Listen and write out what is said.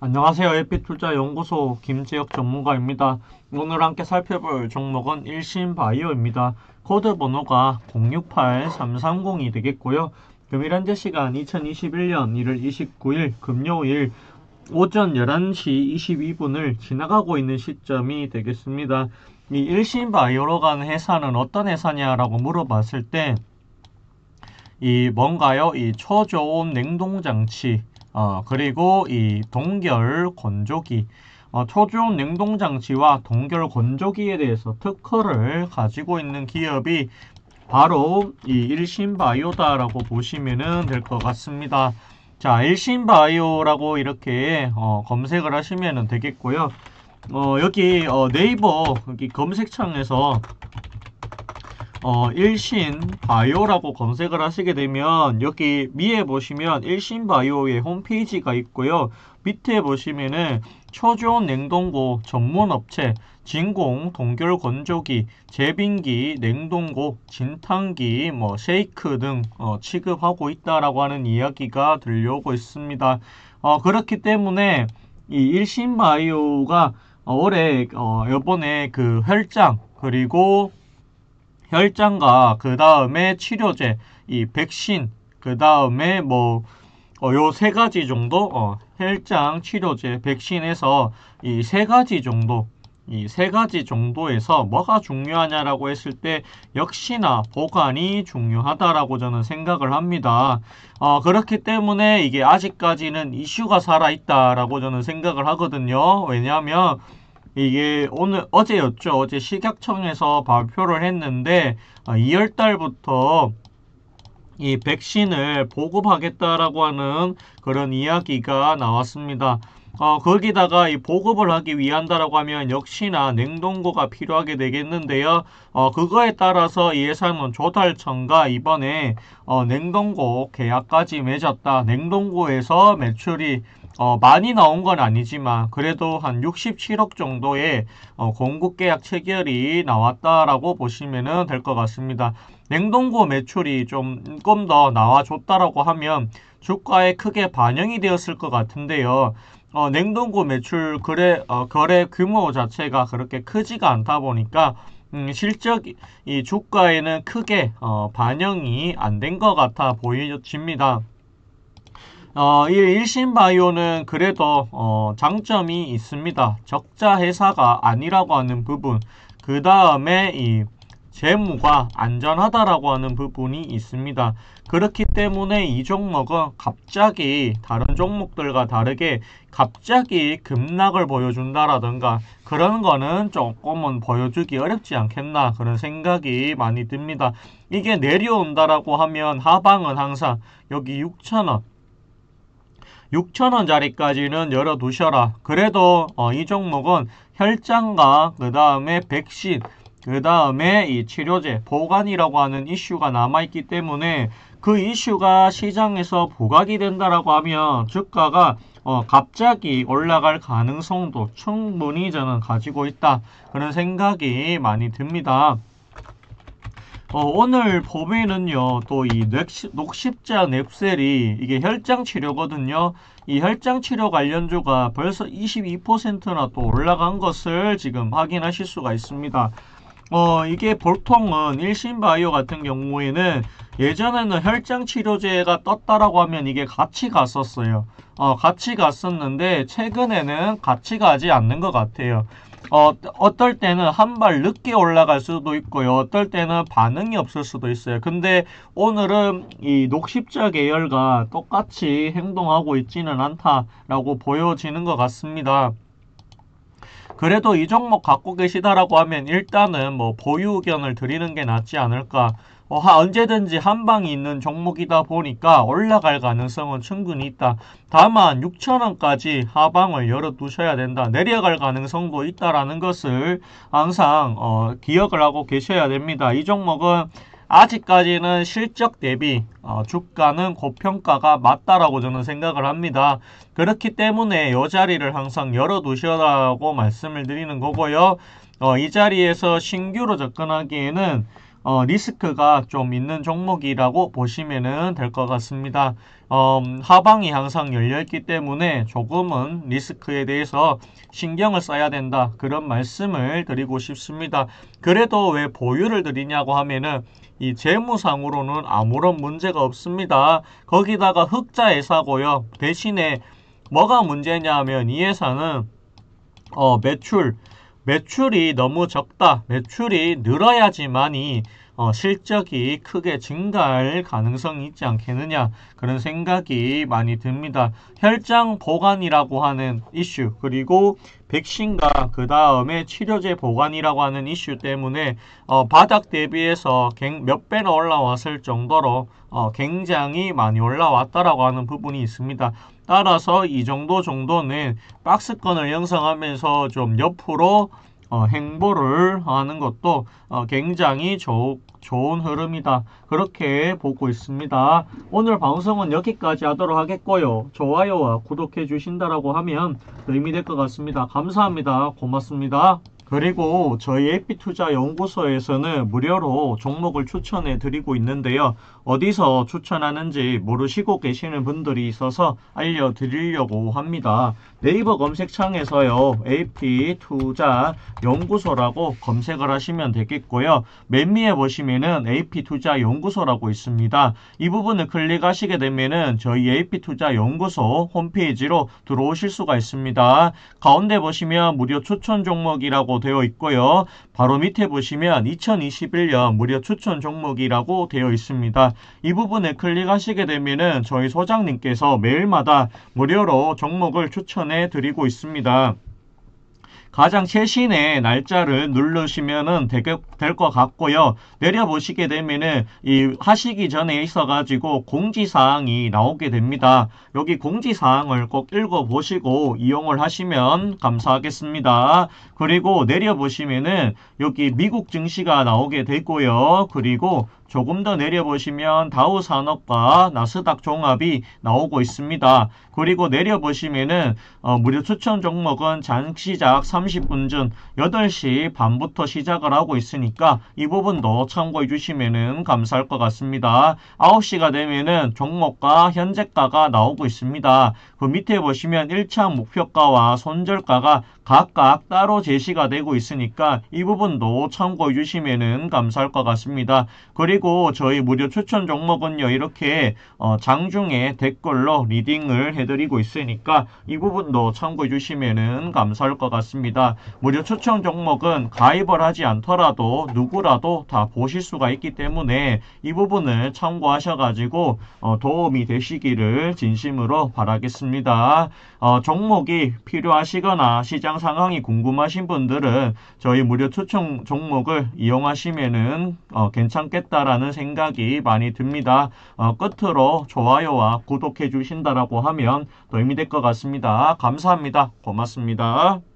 안녕하세요. 에피투자연구소 김재혁 전문가입니다. 오늘 함께 살펴볼 종목은 일신바이오입니다. 코드 번호가 068330이 되겠고요. 금일 현재 시간 2021년 1월 29일 금요일 오전 11시 22분을 지나가고 있는 시점이 되겠습니다. 이 일신바이오라고 하는 회사는 어떤 회사냐라고 물어봤을 때 이 뭔가요? 이 초저온 냉동장치 어, 그리고 이 동결 건조기 어, 초저온 냉동장치와 동결 건조기에 대해서 특허를 가지고 있는 기업이 바로 이 일신바이오다라고 보시면 될 것 같습니다. 자, 일신바이오라고 이렇게 어, 검색을 하시면 되겠고요. 어, 여기 어, 네이버 여기 검색창에서 어, 일신 바이오라고 검색을 하시게 되면 여기 위에 보시면 일신 바이오의 홈페이지가 있고요. 밑에 보시면은 초저온 냉동고 전문 업체 진공 동결 건조기 제빙기 냉동고 진탕기 뭐 쉐이크 등 어, 취급하고 있다라고 하는 이야기가 들려오고 있습니다. 어, 그렇기 때문에 이 일신 바이오가 어, 올해 어, 이번에 그 혈장 그리고 혈장과 그 다음에 치료제, 이 백신, 그 다음에 뭐, 어, 요 세 가지 정도, 어, 혈장, 치료제, 백신에서 이 세 가지 정도, 이 세 가지 정도에서 뭐가 중요하냐라고 했을 때 역시나 보관이 중요하다라고 저는 생각을 합니다. 어, 그렇기 때문에 이게 아직까지는 이슈가 살아있다라고 저는 생각을 하거든요. 왜냐하면 이게 오늘 어제였죠. 어제 식약청에서 발표를 했는데 2월 어, 달부터 이 백신을 보급하겠다라고 하는 그런 이야기가 나왔습니다. 어, 거기다가 이 보급을 하기 위한다라고 하면 역시나 냉동고가 필요하게 되겠는데요. 어, 그거에 따라서 이 예산은 조달청과 이번에 어, 냉동고 계약까지 맺었다. 냉동고에서 매출이 어, 많이 나온 건 아니지만 그래도 한 67억 정도의 어, 공급 계약 체결이 나왔다라고 보시면 될 것 같습니다. 냉동고 매출이 조금 더 나와줬다라고 하면 주가에 크게 반영이 되었을 것 같은데요. 어, 냉동고 매출 거래, 어, 거래 규모 자체가 그렇게 크지가 않다 보니까 음, 실적 이 주가에는 크게 어, 반영이 안 된 것 같아 보여집니다. 어, 이 일신바이오는 그래도 어, 장점이 있습니다. 적자 회사가 아니라고 하는 부분 그 다음에 이 재무가 안전하다라고 하는 부분이 있습니다. 그렇기 때문에 이 종목은 갑자기 다른 종목들과 다르게 갑자기 급락을 보여준다라든가 그런 거는 조금은 보여주기 어렵지 않겠나 그런 생각이 많이 듭니다. 이게 내려온다라고 하면 하방은 항상 여기 6천원 6천원짜리까지는 열어두셔라. 그래도 어, 이 종목은 혈장과 그 다음에 백신 그 다음에 이 치료제 보관이라고 하는 이슈가 남아있기 때문에 그 이슈가 시장에서 부각이 된다라고 하면 주가가 어, 갑자기 올라갈 가능성도 충분히 저는 가지고 있다 그런 생각이 많이 듭니다. 어, 오늘 보면은요, 또 이 녹십자 넵셀이 이게 혈장 치료거든요. 이 혈장 치료 관련주가 벌써 22%나 또 올라간 것을 지금 확인하실 수가 있습니다. 어, 이게 보통은 일신바이오 같은 경우에는 예전에는 혈장 치료제가 떴다라고 하면 이게 같이 갔었어요. 어, 같이 갔었는데 최근에는 같이 가지 않는 것 같아요. 어, 어떨 때는 한 발 늦게 올라갈 수도 있고요. 어떨 때는 반응이 없을 수도 있어요. 근데 오늘은 이 녹십자 계열과 똑같이 행동하고 있지는 않다라고 보여지는 것 같습니다. 그래도 이 종목 갖고 계시다라고 하면 일단은 뭐 보유 의견을 드리는 게 낫지 않을까 어, 언제든지 한 방이 있는 종목이다 보니까 올라갈 가능성은 충분히 있다. 다만 6천원까지 하방을 열어두셔야 된다. 내려갈 가능성도 있다라는 것을 항상 어, 기억을 하고 계셔야 됩니다. 이 종목은 아직까지는 실적 대비 어, 주가는 고평가가 맞다라고 저는 생각을 합니다. 그렇기 때문에 이 자리를 항상 열어두셔라고 말씀을 드리는 거고요. 어, 이 자리에서 신규로 접근하기에는 어, 리스크가 좀 있는 종목이라고 보시면 될 것 같습니다. 어, 하방이 항상 열려있기 때문에 조금은 리스크에 대해서 신경을 써야 된다. 그런 말씀을 드리고 싶습니다. 그래도 왜 보유를 드리냐고 하면은 이 재무상으로는 아무런 문제가 없습니다. 거기다가 흑자 회사고요. 대신에 뭐가 문제냐 하면 이 회사는 어, 매출 매출이 너무 적다. 매출이 늘어야지만이 어, 실적이 크게 증가할 가능성이 있지 않겠느냐 그런 생각이 많이 듭니다. 혈장 보관이라고 하는 이슈 그리고 백신과 그 다음에 치료제 보관이라고 하는 이슈 때문에 어, 바닥 대비해서 몇 배나 올라왔을 정도로 어, 굉장히 많이 올라왔다라고 하는 부분이 있습니다. 따라서 이 정도 정도는 박스권을 형성하면서 좀 옆으로 어, 행보를 하는 것도 어, 굉장히 조, 좋은 흐름이다. 그렇게 보고 있습니다. 오늘 방송은 여기까지 하도록 하겠고요. 좋아요와 구독해 주신다라고 하면 의미 될 것 같습니다. 감사합니다. 고맙습니다. 그리고 저희 에피투자 연구소에서는 무료로 종목을 추천해 드리고 있는데요. 어디서 추천하는지 모르시고 계시는 분들이 있어서 알려드리려고 합니다. 네이버 검색창에서요. AP투자 연구소라고 검색을 하시면 되겠고요. 맨 위에 보시면은 AP투자 연구소라고 있습니다. 이 부분을 클릭하시게 되면은 저희 AP투자 연구소 홈페이지로 들어오실 수가 있습니다. 가운데 보시면 무료 추천 종목이라고 되어 있고요. 바로 밑에 보시면 2021년 무료 추천 종목이라고 되어 있습니다. 이 부분에 클릭하시게 되면은 저희 소장님께서 매일마다 무료로 종목을 추천해 드리고 있습니다. 가장 최신의 날짜를 누르시면은 될 것 같고요. 내려보시게 되면은 이 하시기 전에 있어가지고 공지사항이 나오게 됩니다. 여기 공지사항을 꼭 읽어보시고 이용을 하시면 감사하겠습니다. 그리고 내려보시면은 여기 미국 증시가 나오게 되고요. 그리고 조금 더 내려보시면 다우 산업과 나스닥 종합이 나오고 있습니다. 그리고 내려보시면은 어, 무료 추천 종목은 장 시작 30분 전 8시 반부터 시작을 하고 있으니까 이 부분도 참고해 주시면 감사할 것 같습니다. 9시가 되면은 종목과 현재가가 나오고 있습니다. 그 밑에 보시면 1차 목표가와 손절가가 각각 따로 제시가 되고 있으니까 이 부분도 참고해 주시면 감사할 것 같습니다. 그리고 그리고 저희 무료 추천 종목은요 이렇게 어, 장중에 댓글로 리딩을 해드리고 있으니까 이 부분도 참고해 주시면 감사할 것 같습니다. 무료 추천 종목은 가입을 하지 않더라도 누구라도 다 보실 수가 있기 때문에 이 부분을 참고하셔가지고 어, 도움이 되시기를 진심으로 바라겠습니다. 어, 종목이 필요하시거나 시장 상황이 궁금하신 분들은 저희 무료 추천 종목을 이용하시면 어, 괜찮겠다라는 라는 생각이 많이 듭니다. 어, 끝으로 좋아요와 구독해 주신다라고 하면 도움이 될 것 같습니다. 감사합니다. 고맙습니다.